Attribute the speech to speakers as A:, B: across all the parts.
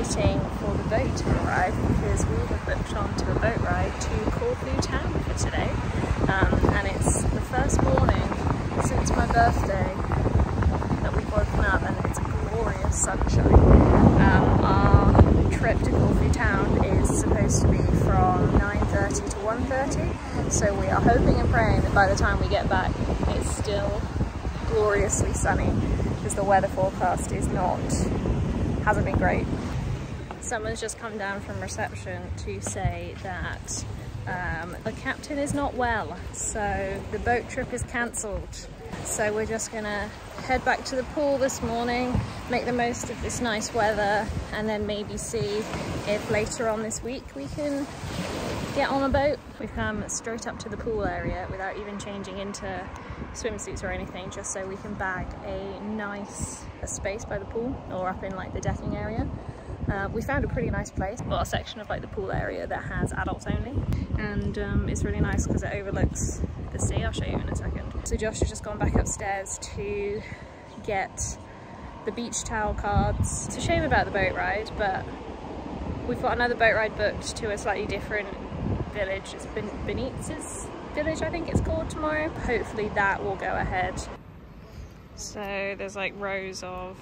A: waiting for the boat to arrive because we have booked onto a boat ride to Corfu town for today. Um, and it's the first morning since my birthday that we've woken up and it's glorious sunshine. Um, our trip to Corfu town is supposed to be from 9.30 to 1.30 so we are hoping and praying that by the time we get back it's still gloriously sunny because the weather forecast is not hasn't been great. Someone's just come down from reception to say that um, the captain is not well, so the boat trip is cancelled. So we're just gonna head back to the pool this morning, make the most of this nice weather, and then maybe see if later on this week we can get on a boat. We've come straight up to the pool area without even changing into swimsuits or anything, just so we can bag a nice space by the pool or up in like the decking area. Uh, we found a pretty nice place, well a section of like the pool area that has adults only and um, it's really nice because it overlooks the sea, I'll show you in a second. So Josh has just gone back upstairs to get the beach towel cards. It's a shame about the boat ride but we've got another boat ride booked to a slightly different village. It's ben Benitses village I think it's called tomorrow. Hopefully that will go ahead. So there's like rows of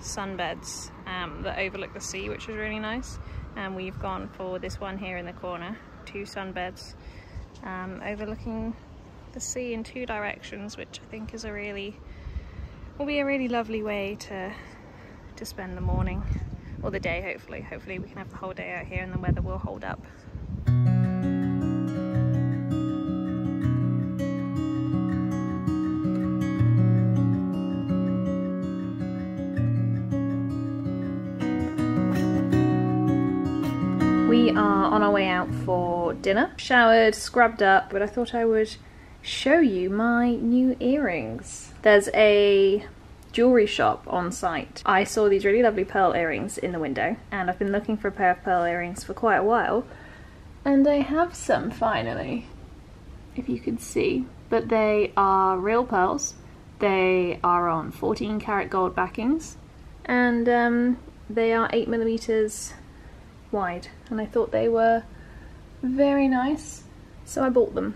A: sunbeds um, that overlook the sea, which is really nice. And we've gone for this one here in the corner, two sunbeds um, overlooking the sea in two directions, which I think is a really, will be a really lovely way to, to spend the morning or the day, hopefully. Hopefully we can have the whole day out here and the weather will hold up. On our way out for dinner. Showered, scrubbed up, but I thought I would show you my new earrings. There's a jewelry shop on site. I saw these really lovely pearl earrings in the window and I've been looking for a pair of pearl earrings for quite a while and I have some finally, if you can see. But they are real pearls. They are on 14 karat gold backings and um, they are 8 millimeters wide and I thought they were very nice so I bought them.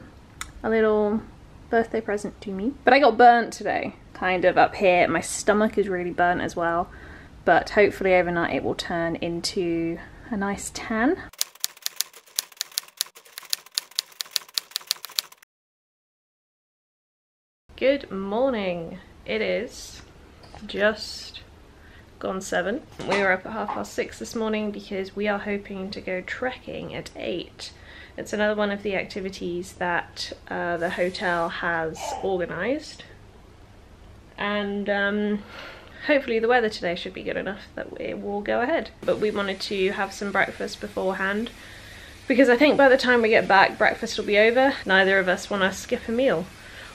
A: A little birthday present to me but I got burnt today kind of up here. My stomach is really burnt as well but hopefully overnight it will turn into a nice tan. Good morning. It is just gone seven. We were up at half past six this morning because we are hoping to go trekking at eight. It's another one of the activities that uh, the hotel has organised and um, hopefully the weather today should be good enough that it will go ahead. But we wanted to have some breakfast beforehand because I think by the time we get back breakfast will be over. Neither of us want to skip a meal.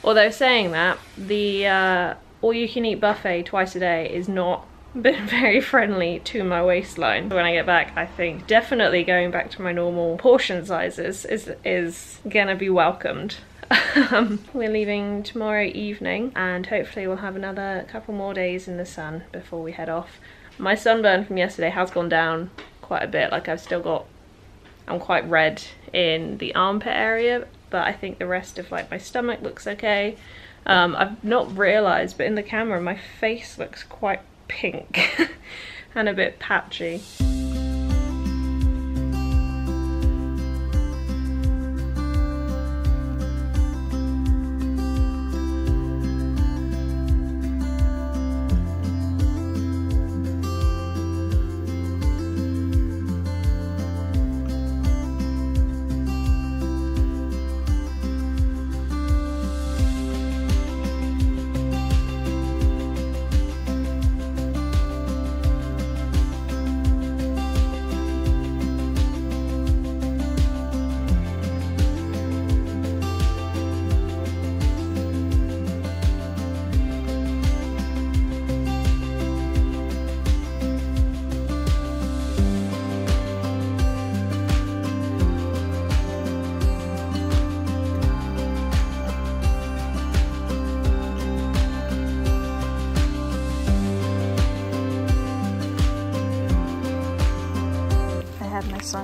A: Although saying that, the uh, all-you-can-eat buffet twice a day is not been very friendly to my waistline. When I get back, I think definitely going back to my normal portion sizes is, is gonna be welcomed. um, we're leaving tomorrow evening and hopefully we'll have another couple more days in the sun before we head off. My sunburn from yesterday has gone down quite a bit, like I've still got, I'm quite red in the armpit area, but I think the rest of like my stomach looks okay. Um, I've not realised, but in the camera my face looks quite pink and a bit patchy.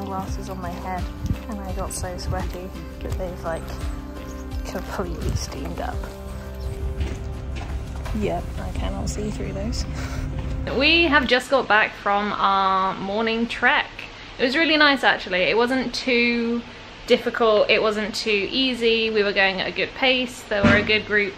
A: Sunglasses on my head and I got so sweaty that they've like completely steamed up. Yep, I cannot see through those. We have just got back from our morning trek. It was really nice actually. It wasn't too difficult, it wasn't too easy. We were going at a good pace. There were a good group,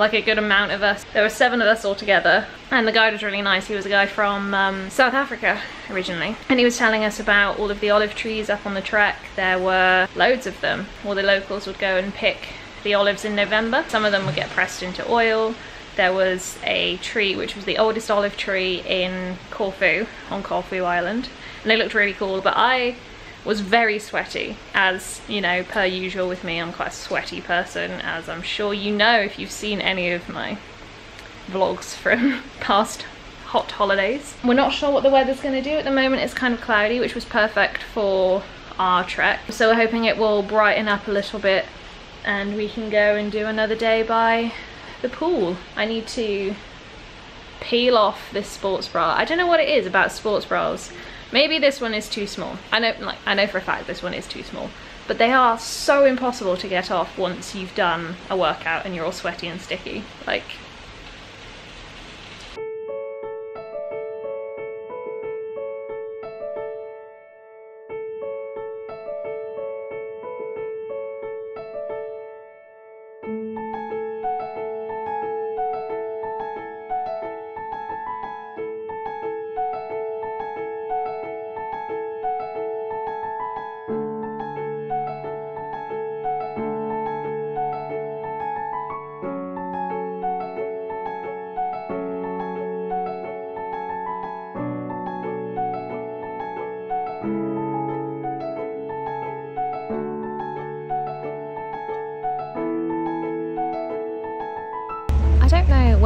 A: like a good amount of us. There were seven of us all together. And the guide was really nice. He was a guy from um, South Africa originally. And he was telling us about all of the olive trees up on the trek. There were loads of them. All the locals would go and pick the olives in November. Some of them would get pressed into oil there was a tree which was the oldest olive tree in Corfu, on Corfu Island, and they looked really cool, but I was very sweaty, as, you know, per usual with me, I'm quite a sweaty person, as I'm sure you know if you've seen any of my vlogs from past hot holidays. We're not sure what the weather's going to do at the moment, it's kind of cloudy, which was perfect for our trek. So we're hoping it will brighten up a little bit and we can go and do another day by the pool. I need to peel off this sports bra. I don't know what it is about sports bras. Maybe this one is too small. I know, like, I know for a fact this one is too small. But they are so impossible to get off once you've done a workout and you're all sweaty and sticky. Like,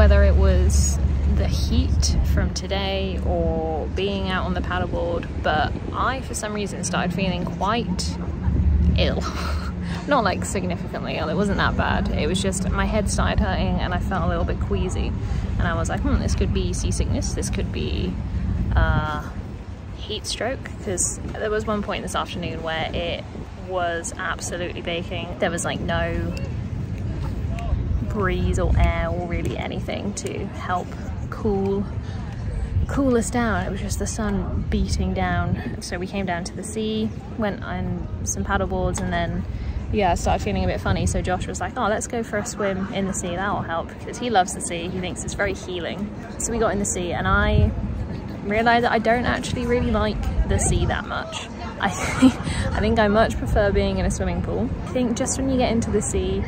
A: whether it was the heat from today or being out on the paddleboard, but I, for some reason, started feeling quite ill. Not like significantly ill, it wasn't that bad. It was just my head started hurting and I felt a little bit queasy. And I was like, hmm, this could be seasickness, this could be uh, heat stroke, because there was one point this afternoon where it was absolutely baking. There was like no breeze or air or really anything to help cool cool us down. It was just the sun beating down. So we came down to the sea, went on some paddle boards and then yeah, started feeling a bit funny. So Josh was like, oh, let's go for a swim in the sea. That will help because he loves the sea. He thinks it's very healing. So we got in the sea and I realized that I don't actually really like the sea that much. I think, I think I much prefer being in a swimming pool. I think just when you get into the sea,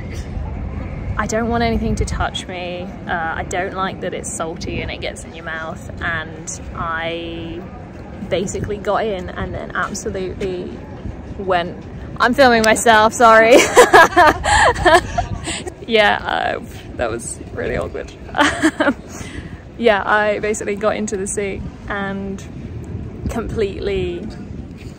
A: I don't want anything to touch me. Uh, I don't like that it's salty and it gets in your mouth. And I basically got in and then absolutely went. I'm filming myself, sorry. yeah, uh, that was really awkward. yeah, I basically got into the sea and completely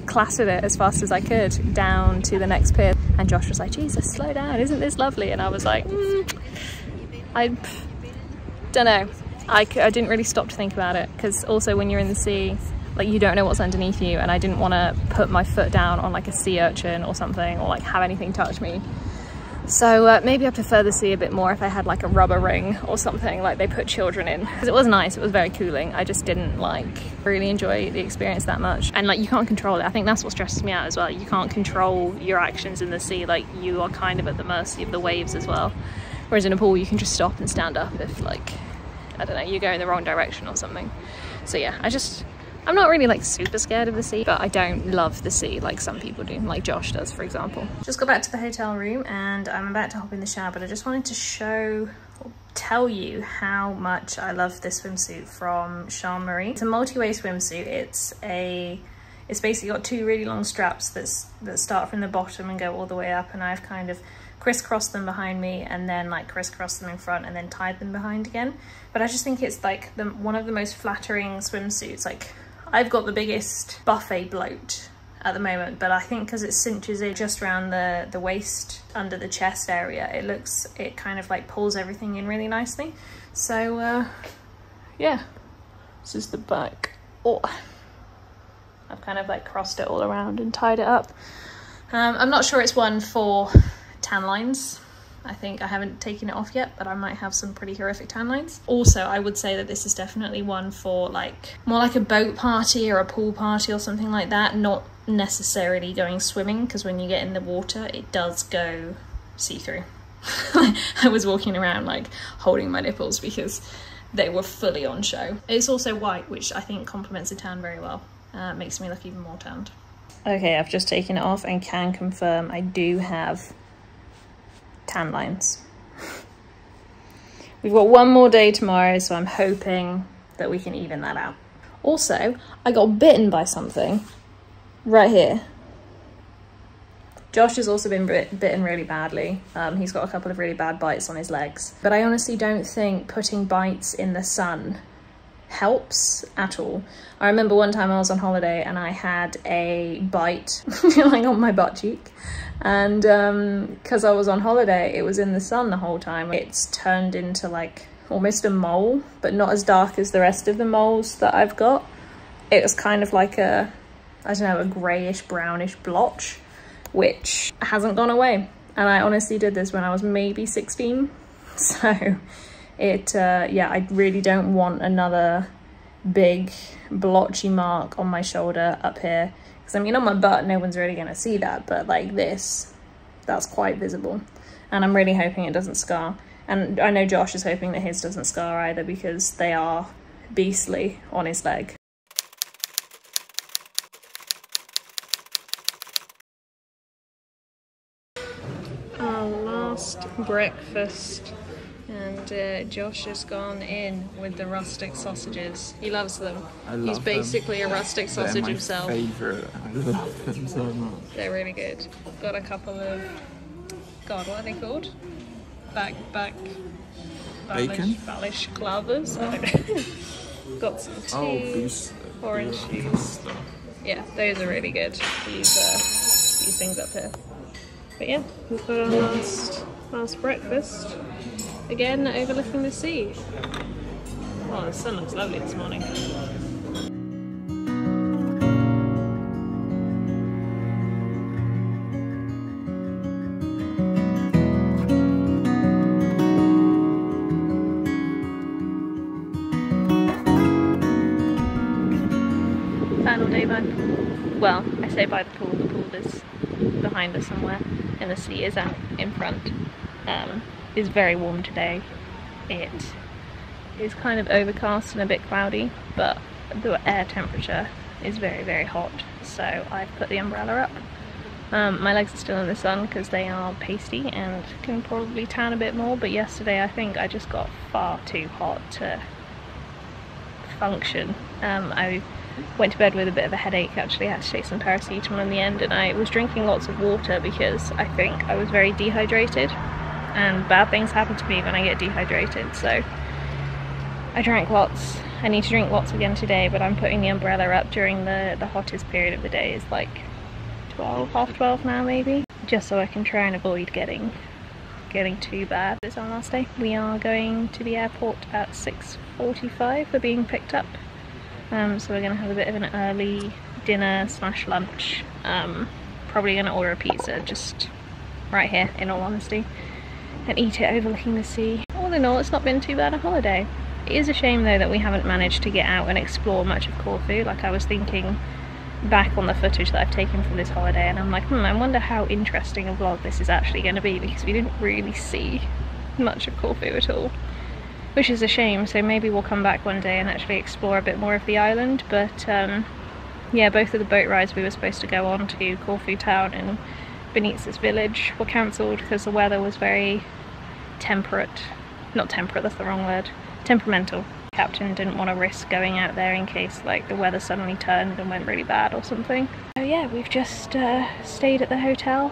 A: clattered it as fast as I could down to the next pier. And Josh was like, Jesus, slow down, isn't this lovely? And I was like, mm, I don't know. I, I didn't really stop to think about it because also when you're in the sea, like you don't know what's underneath you and I didn't want to put my foot down on like a sea urchin or something or like have anything touch me so uh, maybe I prefer the sea a bit more if I had like a rubber ring or something like they put children in. Because it was nice, it was very cooling. I just didn't like really enjoy the experience that much. And like you can't control it. I think that's what stresses me out as well. You can't control your actions in the sea. Like you are kind of at the mercy of the waves as well. Whereas in a pool you can just stop and stand up if like, I don't know, you go in the wrong direction or something. So yeah, I just I'm not really like super scared of the sea, but I don't love the sea like some people do, like Josh does, for example. Just got back to the hotel room and I'm about to hop in the shower, but I just wanted to show tell you how much I love this swimsuit from Charme Marie. It's a multi-way swimsuit. It's a it's basically got two really long straps that's, that start from the bottom and go all the way up and I've kind of crisscrossed them behind me and then like crisscrossed them in front and then tied them behind again. But I just think it's like the, one of the most flattering swimsuits. Like I've got the biggest buffet bloat at the moment, but I think because it cinches it just around the, the waist under the chest area, it looks, it kind of like pulls everything in really nicely. So uh, yeah, this is the back. Oh, I've kind of like crossed it all around and tied it up. Um, I'm not sure it's one for tan lines. I think I haven't taken it off yet, but I might have some pretty horrific tan lines. Also, I would say that this is definitely one for like more like a boat party or a pool party or something like that, not necessarily going swimming because when you get in the water, it does go see-through. I was walking around like holding my nipples because they were fully on show. It's also white, which I think complements the tan very well. Uh, makes me look even more tanned. Okay, I've just taken it off and can confirm I do have tan lines. We've got one more day tomorrow, so I'm hoping that we can even that out. Also, I got bitten by something right here. Josh has also been bitten really badly. Um, he's got a couple of really bad bites on his legs. But I honestly don't think putting bites in the sun helps at all. I remember one time I was on holiday and I had a bite like on my butt cheek and because um, I was on holiday it was in the sun the whole time. It's turned into like almost a mole but not as dark as the rest of the moles that I've got. It was kind of like a, I don't know, a greyish brownish blotch which hasn't gone away. And I honestly did this when I was maybe 16. So it, uh, yeah, I really don't want another big blotchy mark on my shoulder up here. Because I mean, on my butt, no one's really going to see that. But like this, that's quite visible. And I'm really hoping it doesn't scar. And I know Josh is hoping that his doesn't scar either because they are beastly on his leg. Our last breakfast and uh, Josh has gone in with the rustic sausages. He loves them. He's basically them. a rustic sausage
B: They're my
A: himself.
B: Favorite. I love them so much.
A: They're really good. Got a couple of God, what are they called? Back back
B: bacon.
A: Balish clavers. Got some tea. Oh, orange juice. Yeah, those are really good. These uh, these things up here. But yeah, we've got our last last breakfast. Again, overlooking the sea. Oh, the sun looks lovely this morning. Final day by the pool. Well, I say by the pool, the pool is behind us somewhere and the sea is out in front. Um, it's very warm today. It is kind of overcast and a bit cloudy, but the air temperature is very, very hot. So I've put the umbrella up. Um, my legs are still in the sun because they are pasty and can probably tan a bit more, but yesterday I think I just got far too hot to function. Um, I went to bed with a bit of a headache actually I had to take some paracetamol in the end and I was drinking lots of water because I think I was very dehydrated and bad things happen to me when I get dehydrated so I drank lots I need to drink lots again today but I'm putting the umbrella up during the the hottest period of the day is like 12 half 12 now maybe just so I can try and avoid getting getting too bad. It's our last day. We are going to the airport at 6.45 for being picked up um, so we're to have a bit of an early dinner slash lunch. Um, probably to order a pizza just right here, in all honesty, and eat it overlooking the sea. All in all, it's not been too bad a holiday. It is a shame though that we haven't managed to get out and explore much of Corfu. Like I was thinking back on the footage that I've taken from this holiday and I'm like, hmm, I wonder how interesting a vlog this is actually going to be because we didn't really see much of Corfu at all which is a shame so maybe we'll come back one day and actually explore a bit more of the island but um, yeah both of the boat rides we were supposed to go on to Corfu town and Benitses village were cancelled because the weather was very temperate not temperate that's the wrong word temperamental captain didn't want to risk going out there in case like the weather suddenly turned and went really bad or something so yeah we've just uh, stayed at the hotel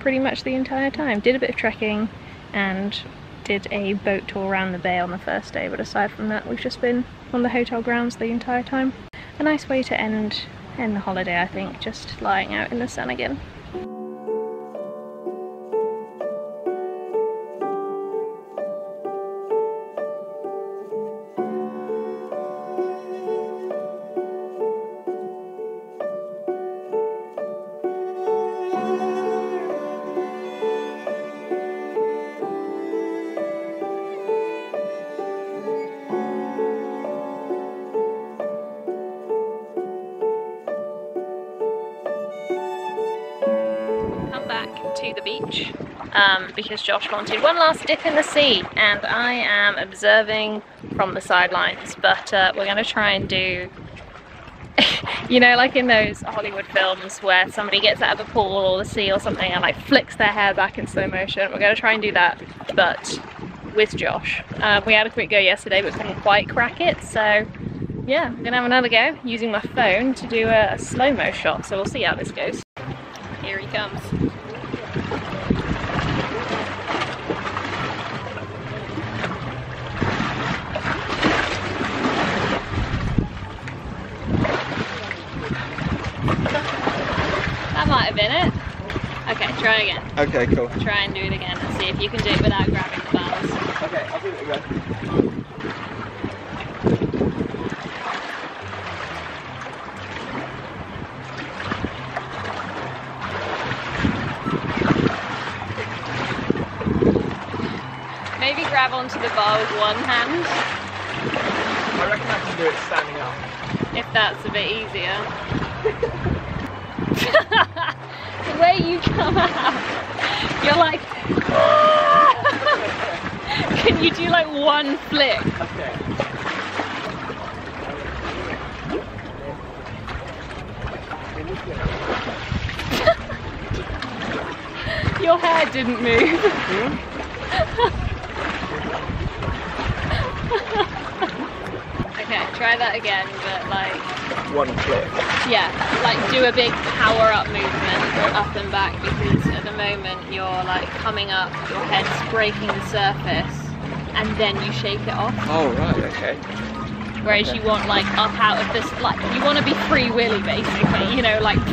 A: pretty much the entire time did a bit of trekking and did a boat tour around the bay on the first day, but aside from that, we've just been on the hotel grounds the entire time. A nice way to end, end the holiday, I think, just lying out in the sun again. Beach um, because Josh wanted one last dip in the sea and I am observing from the sidelines but uh, we're going to try and do you know like in those Hollywood films where somebody gets out of the pool or the sea or something and like flicks their hair back in slow motion. We're going to try and do that but with Josh. Um, we had a quick go yesterday but couldn't quite crack it so yeah I'm gonna have another go using my phone to do a, a slow-mo shot so we'll see how this goes. Here he comes That might have been it. Okay, try again.
B: Okay, cool.
A: Try and do it again and see if you can do it without grabbing the bars.
B: Okay, I'll do it again.
A: Maybe grab onto the bar with one hand,
B: I reckon I can do it standing up.
A: if that's a bit easier. the way you come out, you're like, ah! can you do like one flick?
B: Okay.
A: Your hair didn't move. okay, try that again, but like,
B: One click.
A: yeah, like do a big power up movement up and back because moment you're like coming up, your head's breaking the surface, and then you shake it off.
B: Oh, right, okay.
A: Whereas you want like up out of this, like you want to be free willy basically, you know, like.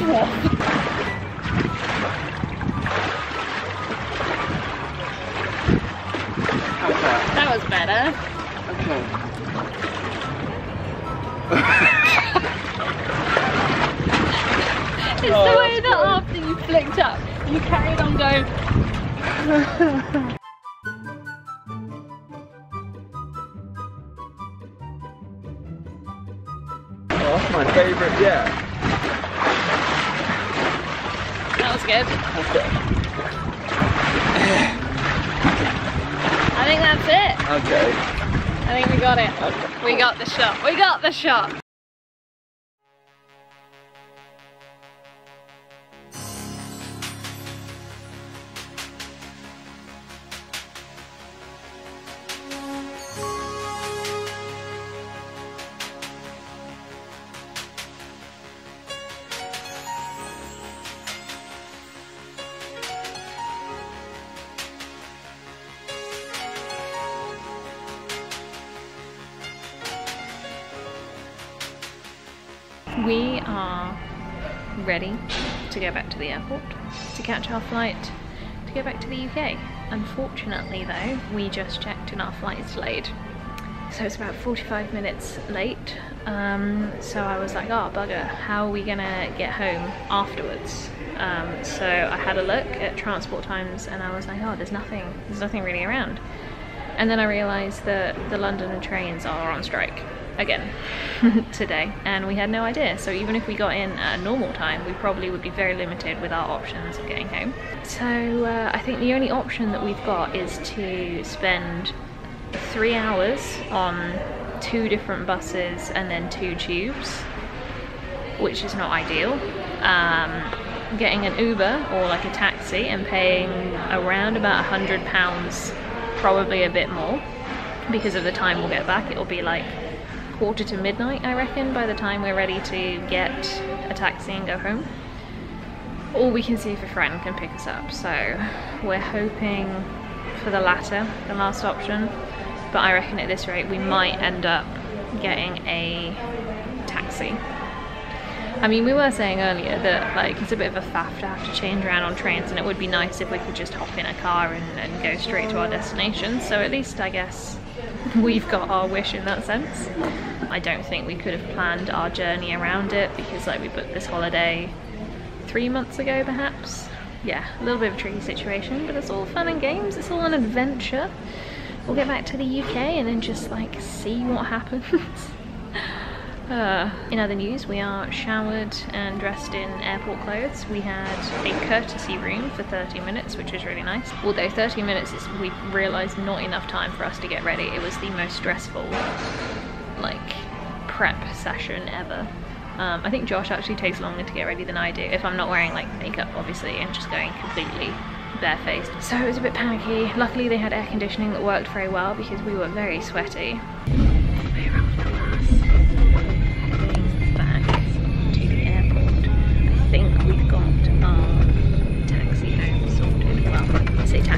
B: How's that?
A: That was better.
B: Okay.
A: It's
B: Oh,
A: the way
B: that's
A: that
B: great.
A: after you flicked up, you carried on going.
B: Oh, that's my favourite, yeah.
A: That was good.
B: Okay.
A: I think that's it.
B: Okay.
A: I think we got it.
B: Okay.
A: We got the shot. We got the shot. We are ready to go back to the airport to catch our flight to go back to the UK. Unfortunately, though, we just checked and our flight is delayed. So it's about 45 minutes late. Um, so I was like, oh bugger, how are we gonna get home afterwards? Um, so I had a look at transport times and I was like, oh, there's nothing, there's nothing really around. And then I realised that the London trains are on strike again today, and we had no idea. So even if we got in at a normal time, we probably would be very limited with our options of getting home. So uh, I think the only option that we've got is to spend three hours on two different buses and then two tubes, which is not ideal. Um, getting an Uber or like a taxi and paying around about a hundred pounds, probably a bit more, because of the time we'll get back. It'll be like quarter to midnight, I reckon, by the time we're ready to get a taxi and go home. Or we can see if a friend can pick us up. So we're hoping for the latter, the last option. But I reckon at this rate we might end up getting a taxi. I mean, we were saying earlier that like it's a bit of a faff to have to change around on trains, and it would be nice if we could just hop in a car and, and go straight to our destination. So at least I guess we've got our wish in that sense. I don't think we could have planned our journey around it because like we booked this holiday three months ago perhaps. Yeah, a little bit of a tricky situation, but it's all fun and games, it's all an adventure. We'll get back to the UK and then just like see what happens. Uh, in other news, we are showered and dressed in airport clothes. We had a courtesy room for 30 minutes, which was really nice. Although 30 minutes is, we realised, not enough time for us to get ready. It was the most stressful, prep session ever. Um, I think Josh actually takes longer to get ready than I do, if I'm not wearing, like, makeup, obviously, and just going completely barefaced. So it was a bit panicky. Luckily they had air conditioning that worked very well because we were very sweaty. Back to the airport. I think We're off the bus, heading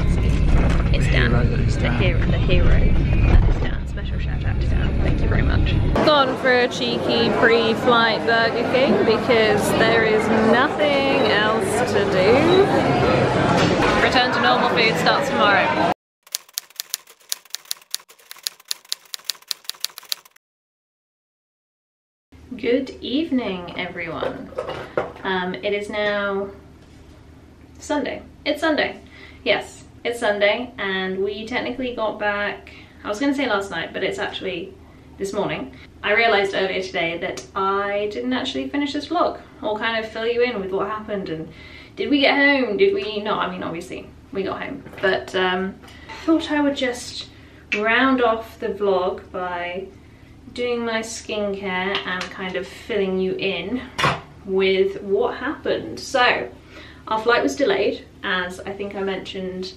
A: back for a cheeky pre-flight Burger King because there is nothing else to do. Return to normal food starts tomorrow. Good evening, everyone. Um, it is now Sunday. It's Sunday. Yes, it's Sunday, and we technically got back. I was going to say last night, but it's actually this morning. I realised earlier today that I didn't actually finish this vlog, or kind of fill you in with what happened and did we get home? Did we? No, I mean, obviously we got home, but um, thought I would just round off the vlog by doing my skincare and kind of filling you in with what happened. So our flight was delayed, as I think I mentioned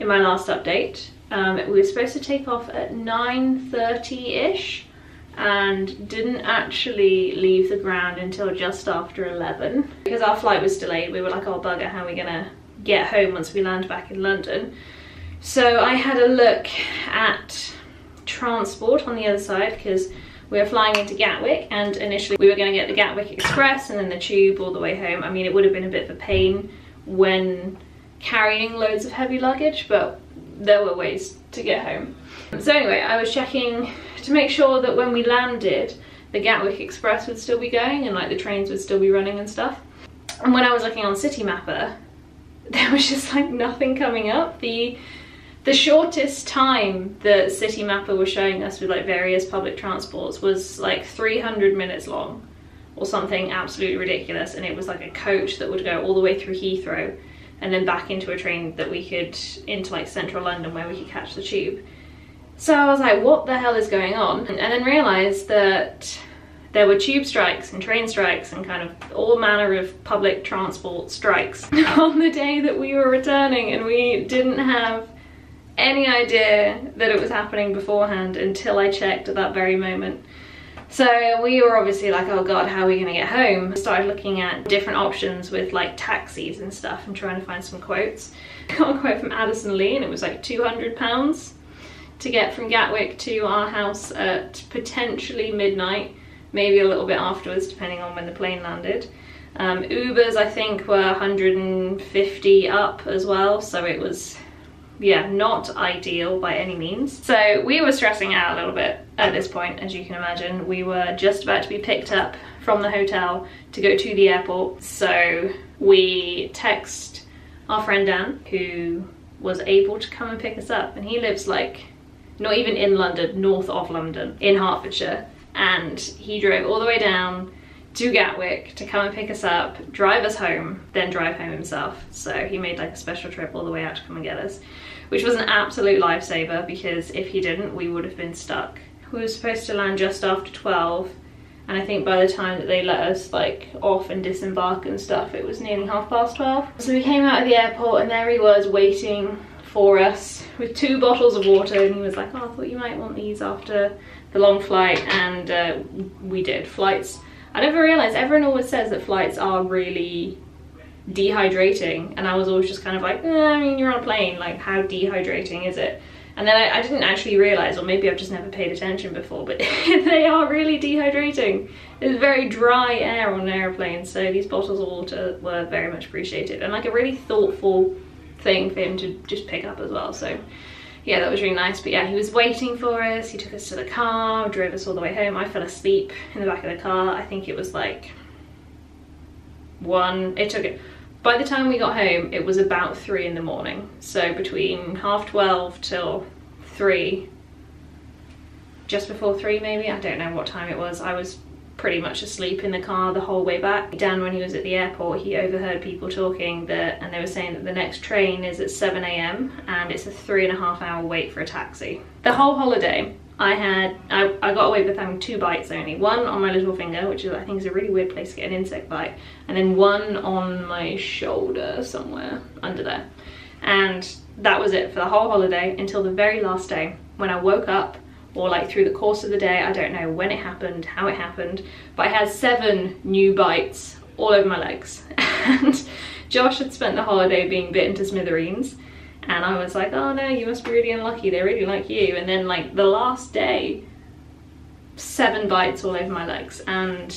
A: in my last update. Um, we were supposed to take off at 9.30ish and didn't actually leave the ground until just after 11. Because our flight was delayed, we were like, oh bugger, how are we gonna get home once we land back in London? So I had a look at transport on the other side because we were flying into Gatwick and initially we were going to get the Gatwick Express and then the tube all the way home. I mean, it would have been a bit of a pain when carrying loads of heavy luggage, but there were ways to get home. So anyway, I was checking to make sure that when we landed, the Gatwick Express would still be going and like the trains would still be running and stuff. And when I was looking on Citymapper, there was just like nothing coming up. The the shortest time that Citymapper was showing us with like various public transports was like 300 minutes long or something absolutely ridiculous and it was like a coach that would go all the way through Heathrow and then back into a train that we could into like central London where we could catch the tube. So I was like, what the hell is going on? And then realized that there were tube strikes and train strikes and kind of all manner of public transport strikes on the day that we were returning and we didn't have any idea that it was happening beforehand until I checked at that very moment. So we were obviously like, oh God, how are we gonna get home? Started looking at different options with like taxis and stuff and trying to find some quotes. Got a quote from Addison Lee and it was like 200 pounds to get from Gatwick to our house at potentially midnight, maybe a little bit afterwards, depending on when the plane landed. Um, Ubers, I think, were 150 up as well, so it was yeah, not ideal by any means. So we were stressing out a little bit at this point, as you can imagine. We were just about to be picked up from the hotel to go to the airport. So we text our friend Dan, who was able to come and pick us up. And he lives like, not even in London, north of London, in Hertfordshire. And he drove all the way down to Gatwick to come and pick us up, drive us home, then drive home himself. So he made like a special trip all the way out to come and get us, which was an absolute lifesaver because if he didn't, we would have been stuck. We were supposed to land just after 12 and I think by the time that they let us like off and disembark and stuff, it was nearly half past 12. So we came out of the airport and there he was waiting for us with two bottles of water and he was like, oh, I thought you might want these after the long flight and uh, we did. Flights I never realised, everyone always says that flights are really dehydrating and I was always just kind of like, eh, I mean, you're on a plane, like how dehydrating is it? And then I, I didn't actually realise, or maybe I've just never paid attention before, but they are really dehydrating. It's very dry air on an airplane, so these bottles of water were very much appreciated and like a really thoughtful thing for him to just pick up as well. So yeah, that was really nice. But yeah, he was waiting for us. He took us to the car, drove us all the way home. I fell asleep in the back of the car. I think it was like one, it took it. By the time we got home, it was about three in the morning. So between half 12 till three, just before three maybe, I don't know what time it was. I was pretty much asleep in the car the whole way back. Dan, when he was at the airport, he overheard people talking that, and they were saying that the next train is at 7 a.m. and it's a three and a half hour wait for a taxi. The whole holiday, I had, I, I got away with having two bites only. One on my little finger, which is, I think is a really weird place to get an insect bite, and then one on my shoulder somewhere under there. And that was it for the whole holiday until the very last day when I woke up or like through the course of the day. I don't know when it happened, how it happened, but I had seven new bites all over my legs. And Josh had spent the holiday being bitten to smithereens. And I was like, oh no, you must be really unlucky. They really like you. And then like the last day, seven bites all over my legs. And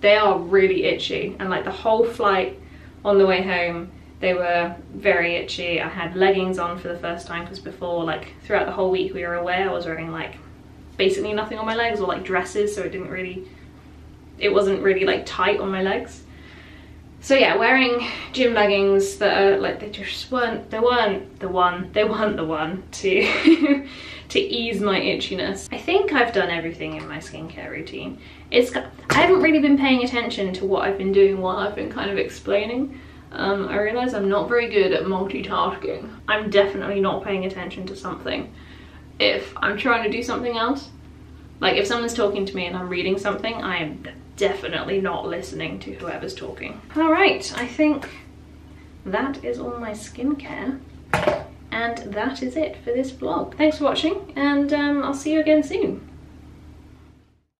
A: they are really itchy. And like the whole flight on the way home, they were very itchy. I had leggings on for the first time because before, like throughout the whole week we were away, I was wearing like basically nothing on my legs or like dresses so it didn't really it wasn't really like tight on my legs so yeah wearing gym leggings that are like they just weren't they weren't the one they weren't the one to to ease my itchiness i think i've done everything in my skincare routine it's i haven't really been paying attention to what i've been doing while i've been kind of explaining um, I realize I'm not very good at multitasking. I'm definitely not paying attention to something if I'm trying to do something else. Like if someone's talking to me and I'm reading something, I am definitely not listening to whoever's talking. All right, I think that is all my skincare. And that is it for this vlog. Thanks for watching and um, I'll see you again soon.